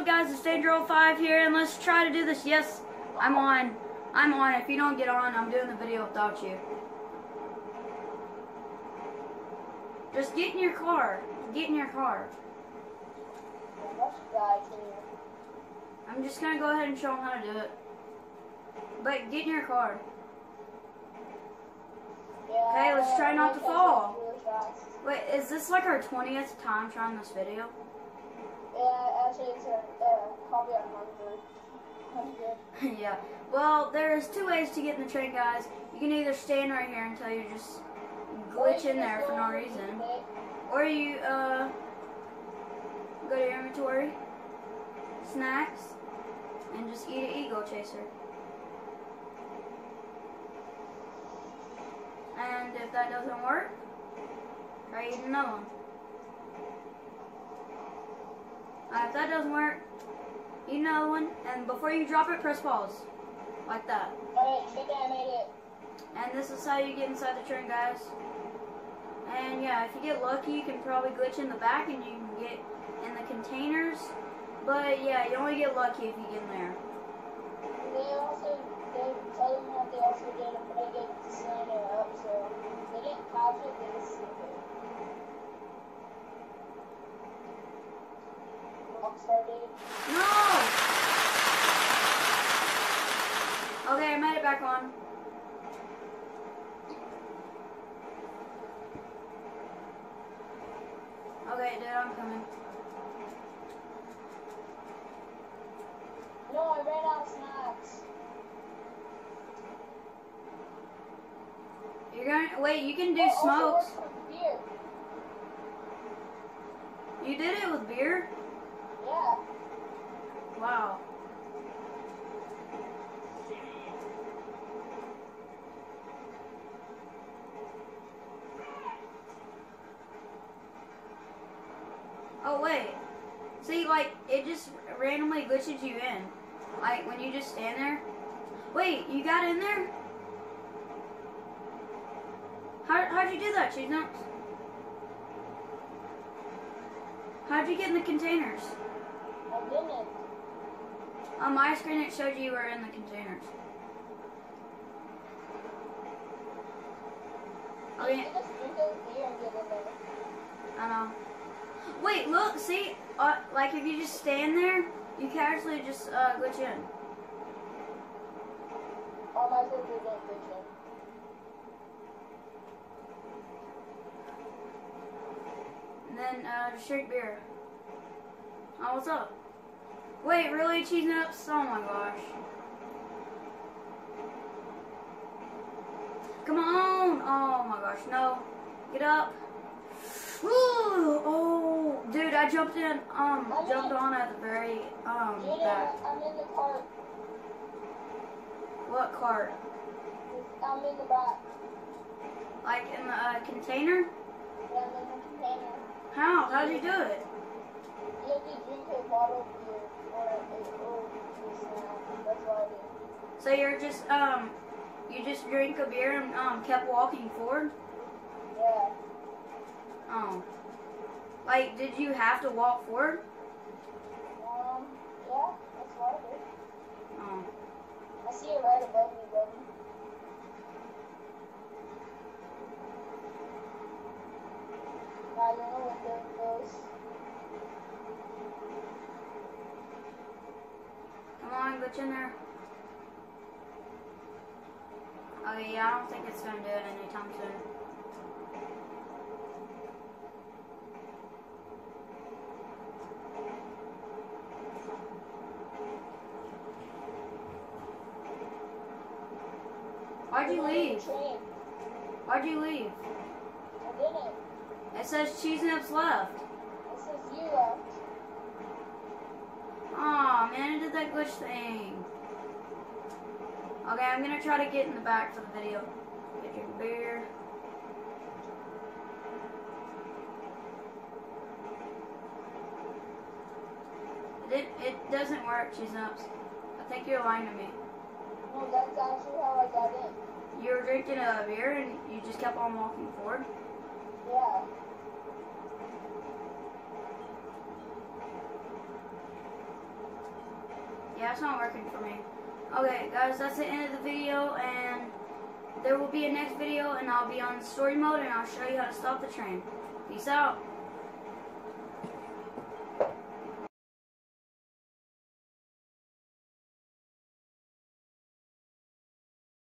guys? It's Danger 05 here, and let's try to do this. Yes, I'm on. I'm on. If you don't get on, I'm doing the video without you. Just get in your car. Get in your car. I'm just gonna go ahead and show them how to do it. But get in your car. Okay, let's try not to fall. Wait, is this like our 20th time trying this video? Yeah, actually, it's a, uh, yeah. Well, there's two ways to get in the train, guys. You can either stand right here until you just glitch in there for no reason, or you uh go to your inventory, snacks, and just eat an EgoChaser. And if that doesn't work, try eating another one. Uh, if that doesn't work, eat another one, and before you drop it, press pause. Like that. Alright, good I made it. And this is how you get inside the train, guys. And yeah, if you get lucky, you can probably glitch in the back and you can get in the containers. But yeah, you only get lucky if you get in there. They also, they tell them that they also did a pretty good sign it up, so they didn't catch it, they just see it. No! Okay, I made it back on. Okay, dude, I'm coming. No, I ran out of snacks. You're gonna wait. You can do Oh, smokes. works for beer. You did it with beer. Wow. Oh wait. See, like it just randomly glitches you in. Like when you just stand there. Wait, you got in there? How how'd you do that, Cheese Nuts? How'd you get in the containers? On my screen, it showed you were in the containers. Yeah, can just drink a beer and get in there. I know. Wait, look, see, uh, like if you just stand there, you can actually just uh, glitch in. All my didn't pitch in. And then uh, just drink beer. Oh, what's up? Wait, really? Cheese nuts? Oh my gosh. Come on! Oh my gosh, no. Get up. Ooh, oh, dude, I jumped in, um, jumped on at the very, um, back. I'm in the cart. What cart? I'm in the back. Like in the uh, container? Yeah, I'm in the container. How? How'd you do it? You have to drink a bottle of beer or a or juice now. That's what I did. So you're just, um, you just drink a beer and, um, kept walking forward? Yeah. Oh. Like, did you have to walk forward? Um, yeah, that's what I did. Oh. I see it right above me, buddy. I don't know what there goes. Come in there. Okay, yeah, I don't think it's gonna do it anytime soon. Why'd you leave? Why'd you leave? I didn't. It says cheese nips left. It says you left. Aw, glitch thing. Okay, I'm gonna try to get in the back for the video. Get your beer. It, it doesn't work, cheese nuts. I think you're lying to me. No, that's actually how I got in. You were drinking a beer and you just kept on walking forward. Yeah. Yeah, it's not working for me. Okay, guys, that's the end of the video, and there will be a next video, and I'll be on story mode, and I'll show you how to stop the train. Peace out.